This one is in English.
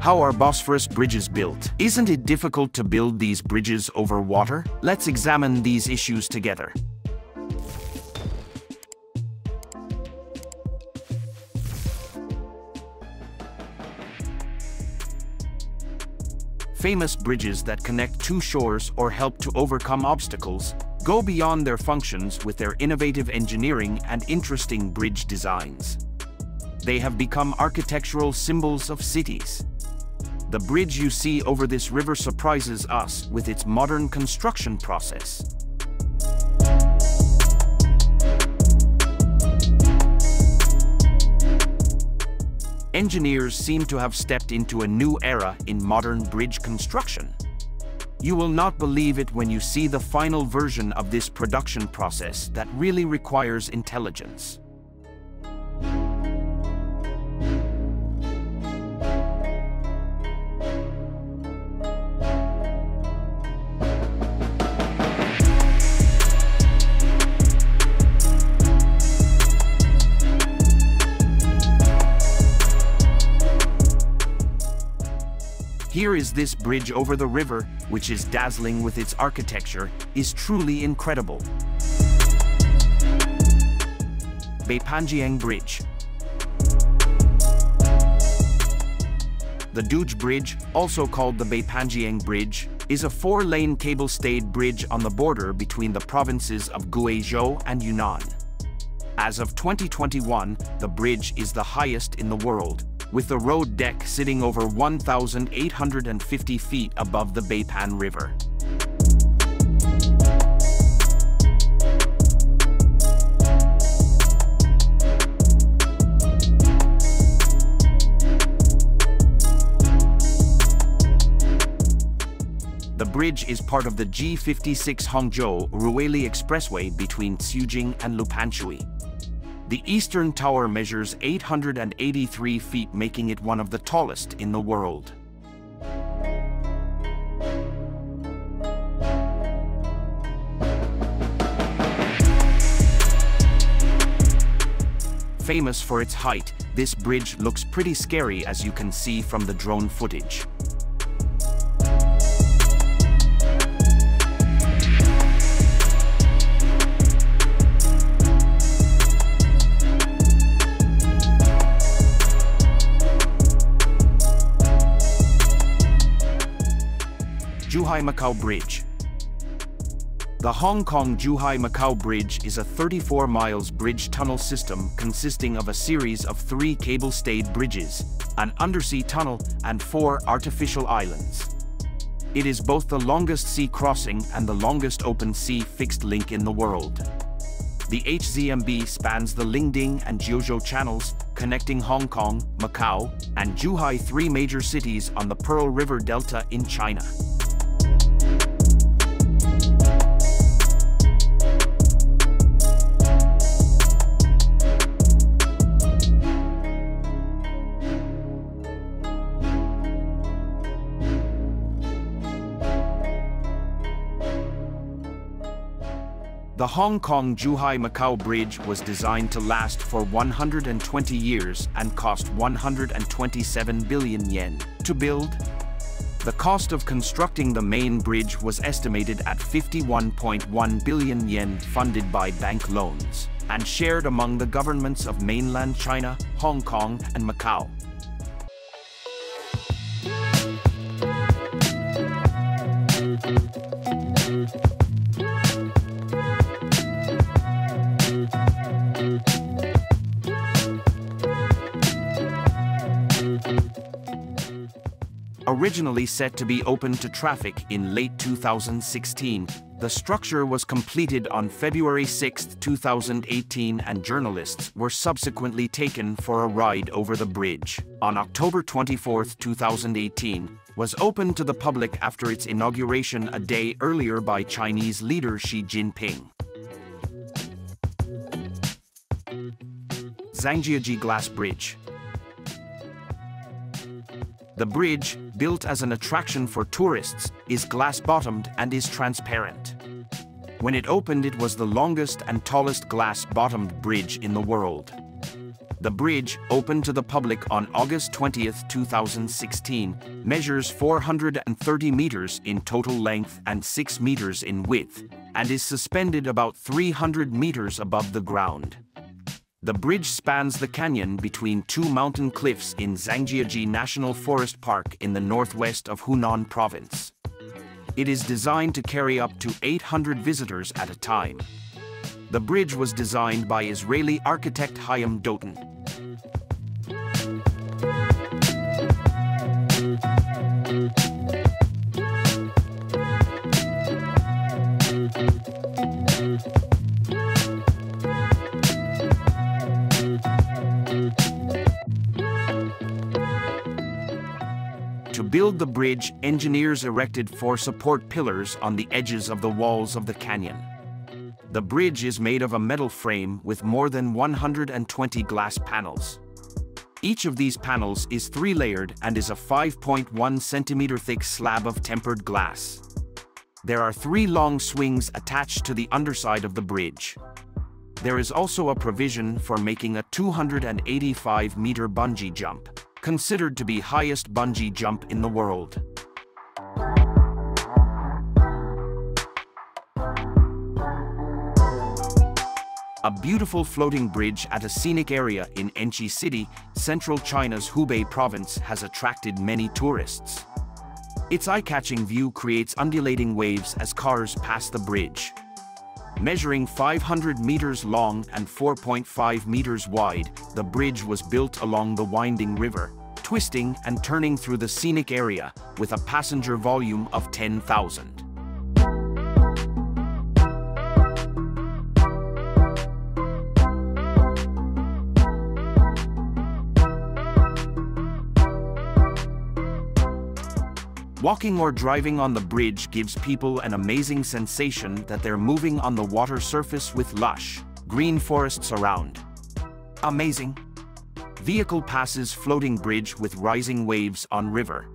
How are Bosphorus bridges built? Isn't it difficult to build these bridges over water? Let's examine these issues together. Famous bridges that connect two shores or help to overcome obstacles go beyond their functions with their innovative engineering and interesting bridge designs. They have become architectural symbols of cities. The bridge you see over this river surprises us with its modern construction process. Engineers seem to have stepped into a new era in modern bridge construction. You will not believe it when you see the final version of this production process that really requires intelligence. Here is this bridge over the river, which is dazzling with its architecture, is truly incredible. Beipanjiang Bridge The Duge Bridge, also called the Beipanjiang Bridge, is a four-lane cable-stayed bridge on the border between the provinces of Guizhou and Yunnan. As of 2021, the bridge is the highest in the world, with the road deck sitting over 1,850 feet above the Beipan River. The bridge is part of the G56 Hangzhou-Ruili Expressway between Xujing and Liupanshui. The eastern tower measures 883 feet, making it one of the tallest in the world. Famous for its height, this bridge looks pretty scary as you can see from the drone footage. Zhuhai-Macau Bridge. The Hong Kong-Zhuhai-Macau Bridge is a 34 miles bridge tunnel system consisting of a series of three cable-stayed bridges, an undersea tunnel, and four artificial islands. It is both the longest sea crossing and the longest open sea fixed link in the world. The HZMB spans the Lingding and Jiuzhou channels, connecting Hong Kong, Macau, and Zhuhai three major cities on the Pearl River Delta in China. The Hong Kong-Zhuhai-Macau Bridge was designed to last for 120 years and cost 127 billion yen to build. The cost of constructing the main bridge was estimated at 51.1 billion yen funded by bank loans and shared among the governments of mainland China, Hong Kong, and Macau. Originally set to be open to traffic in late 2016, the structure was completed on February 6, 2018 and journalists were subsequently taken for a ride over the bridge. On October 24, 2018, was opened to the public after its inauguration a day earlier by Chinese leader Xi Jinping. Zhangjiajie Glass Bridge the bridge, built as an attraction for tourists, is glass-bottomed and is transparent. When it opened, it was the longest and tallest glass-bottomed bridge in the world. The bridge, opened to the public on August 20, 2016, measures 430 meters in total length and 6 meters in width, and is suspended about 300 meters above the ground. The bridge spans the canyon between two mountain cliffs in Zhangjiajie National Forest Park in the northwest of Hunan Province. It is designed to carry up to 800 visitors at a time. The bridge was designed by Israeli architect Chaim Dotan. Build the bridge, engineers erected four support pillars on the edges of the walls of the canyon. The bridge is made of a metal frame with more than 120 glass panels. Each of these panels is three-layered and is a 5.1 centimeter thick slab of tempered glass. There are three long swings attached to the underside of the bridge. There is also a provision for making a 285-meter bungee jump considered to be highest bungee jump in the world. A beautiful floating bridge at a scenic area in Enshi City, central China's Hubei province has attracted many tourists. Its eye-catching view creates undulating waves as cars pass the bridge. Measuring 500 meters long and 4.5 meters wide, the bridge was built along the winding river, twisting and turning through the scenic area with a passenger volume of 10,000. Walking or driving on the bridge gives people an amazing sensation that they're moving on the water surface with lush, green forests around. Amazing. Vehicle passes floating bridge with rising waves on river.